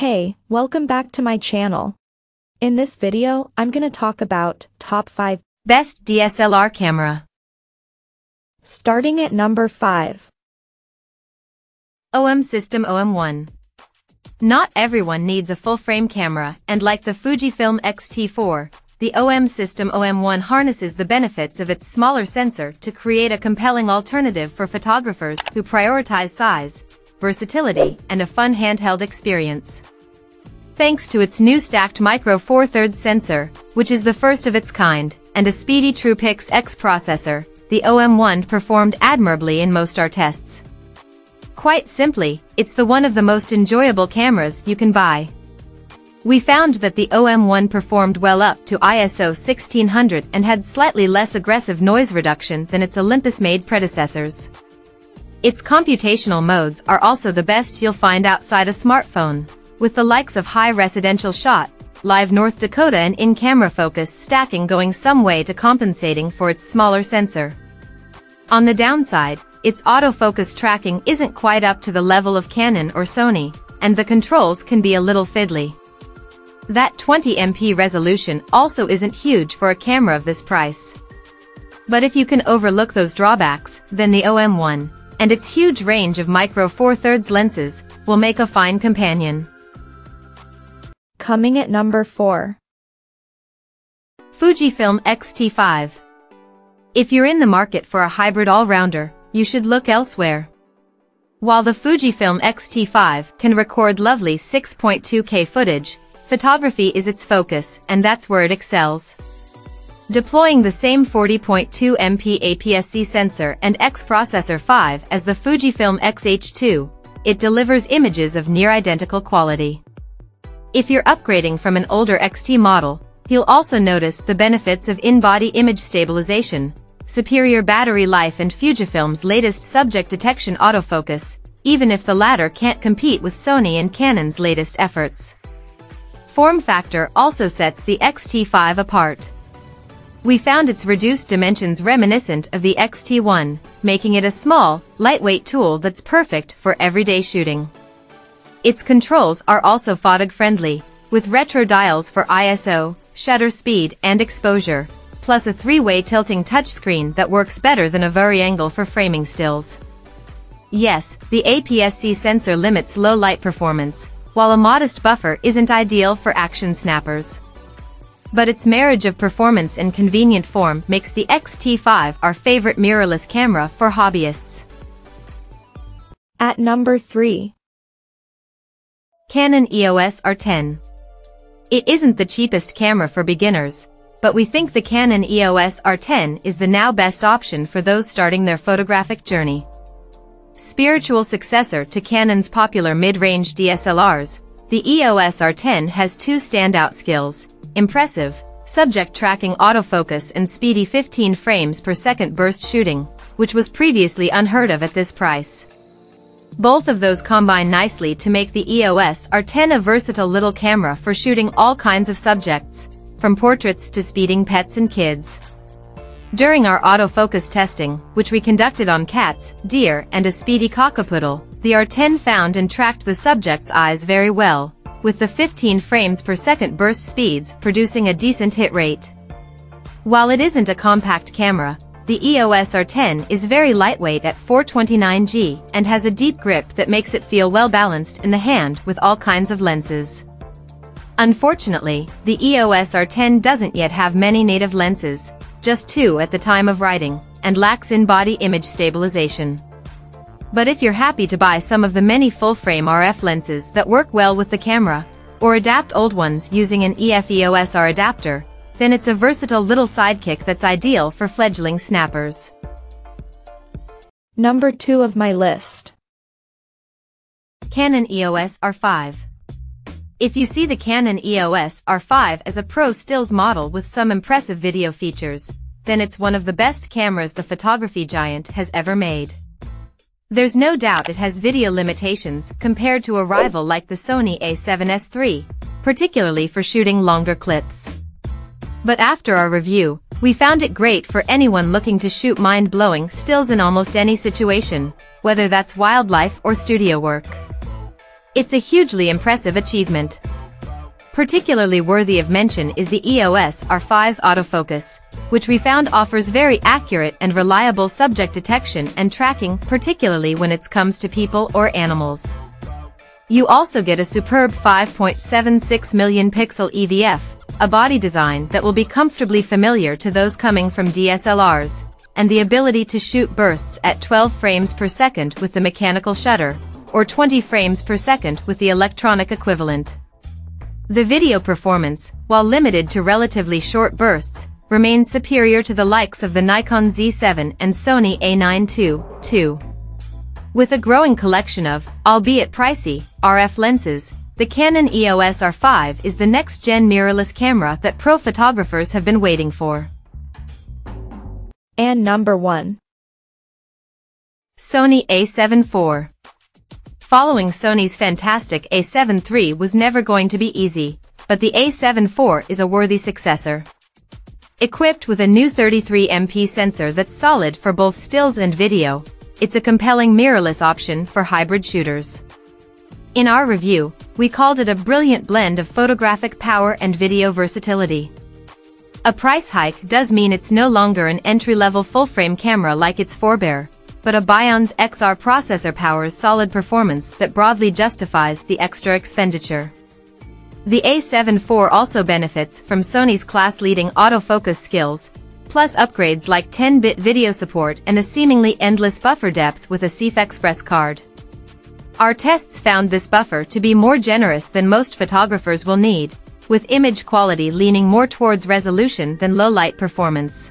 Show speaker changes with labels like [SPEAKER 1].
[SPEAKER 1] Hey, welcome back to my channel. In this video, I'm gonna talk about top 5
[SPEAKER 2] Best DSLR camera.
[SPEAKER 1] starting at number 5.
[SPEAKER 2] OM System OM1. Not everyone needs a full-frame camera, and like the Fujifilm X-T4, the OM System OM1 harnesses the benefits of its smaller sensor to create a compelling alternative for photographers who prioritize size, versatility, and a fun handheld experience. Thanks to its new stacked Micro Four Thirds sensor, which is the first of its kind, and a speedy TruePic X processor, the OM1 performed admirably in most our tests. Quite simply, it's the one of the most enjoyable cameras you can buy. We found that the OM1 performed well up to ISO 1600 and had slightly less aggressive noise reduction than its Olympus-made predecessors. Its computational modes are also the best you'll find outside a smartphone, with the likes of high residential shot, live North Dakota and in-camera focus stacking going some way to compensating for its smaller sensor. On the downside, its autofocus tracking isn't quite up to the level of Canon or Sony, and the controls can be a little fiddly. That 20MP resolution also isn't huge for a camera of this price. But if you can overlook those drawbacks, then the OM1, and its huge range of micro four thirds lenses, will make a fine companion.
[SPEAKER 1] Coming at number 4.
[SPEAKER 2] Fujifilm X-T5. If you're in the market for a hybrid all-rounder, you should look elsewhere. While the Fujifilm X-T5 can record lovely 6.2K footage, photography is its focus, and that's where it excels. Deploying the same 40.2 MP APS-C sensor and X processor 5 as the Fujifilm X-H2, it delivers images of near-identical quality. If you're upgrading from an older XT model, you'll also notice the benefits of in-body image stabilization, superior battery life and Fujifilm's latest subject detection autofocus, even if the latter can't compete with Sony and Canon's latest efforts. Form factor also sets the X-T5 apart. We found its reduced dimensions reminiscent of the X-T1, making it a small, lightweight tool that's perfect for everyday shooting. Its controls are also photog-friendly, with retro dials for ISO, shutter speed, and exposure, plus a three-way tilting touchscreen that works better than a vari-angle for framing stills. Yes, the APS-C sensor limits low light performance, while a modest buffer isn't ideal for action snappers. But its marriage of performance and convenient form makes the X-T5 our favorite mirrorless camera for hobbyists.
[SPEAKER 1] At number 3.
[SPEAKER 2] Canon EOS R10. It isn't the cheapest camera for beginners, but we think the Canon EOS R10 is the now best option for those starting their photographic journey. Spiritual successor to Canon's popular mid-range DSLRs, the EOS R10 has two standout skills, impressive, subject tracking autofocus and speedy 15 frames per second burst shooting, which was previously unheard of at this price. Both of those combine nicely to make the EOS R10 a versatile little camera for shooting all kinds of subjects, from portraits to speeding pets and kids. During our autofocus testing, which we conducted on cats, deer, and a speedy cockapoodle, the R10 found and tracked the subject's eyes very well, with the 15 frames per second burst speeds producing a decent hit rate. While it isn't a compact camera, the EOS R10 is very lightweight at 429G and has a deep grip that makes it feel well balanced in the hand with all kinds of lenses. Unfortunately, the EOS R10 doesn't yet have many native lenses, just two at the time of writing, and lacks in-body image stabilization. But if you're happy to buy some of the many full-frame RF lenses that work well with the camera, or adapt old ones using an E EF EOS R adapter, then it's a versatile little sidekick that's ideal for fledgling snappers.
[SPEAKER 1] Number 2 of my list.
[SPEAKER 2] Canon EOS R5. If you see the Canon EOS R5 as a pro stills model with some impressive video features, then it's one of the best cameras the photography giant has ever made. There's no doubt it has video limitations compared to a rival like the Sony a7S III, particularly for shooting longer clips. But after our review, we found it great for anyone looking to shoot mind-blowing stills in almost any situation, whether that's wildlife or studio work. It's a hugely impressive achievement. Particularly worthy of mention is the EOS R5's autofocus, which we found offers very accurate and reliable subject detection and tracking particularly when it comes to people or animals. You also get a superb 5.76 million pixel EVF, a body design that will be comfortably familiar to those coming from DSLRs, and the ability to shoot bursts at 12 frames per second with the mechanical shutter, or 20 frames per second with the electronic equivalent. The video performance, while limited to relatively short bursts, remains superior to the likes of the Nikon Z7 and Sony A9 II. With a growing collection of, albeit pricey, RF lenses, the Canon EOS R5 is the next-gen mirrorless camera that pro photographers have been waiting for.
[SPEAKER 1] And number 1.
[SPEAKER 2] Sony a7 IV. Following Sony's fantastic a7 III was never going to be easy, but the a7 IV is a worthy successor. Equipped with a new 33MP sensor that's solid for both stills and video, it's a compelling mirrorless option for hybrid shooters. In our review, we called it a brilliant blend of photographic power and video versatility. A price hike does mean it's no longer an entry-level full-frame camera like its forebear, but a Bionz XR processor powers solid performance that broadly justifies the extra expenditure. The a7 IV also benefits from Sony's class-leading autofocus skills, plus upgrades like 10-bit video support and a seemingly endless buffer depth with a CF Express card. Our tests found this buffer to be more generous than most photographers will need, with image quality leaning more towards resolution than low-light performance.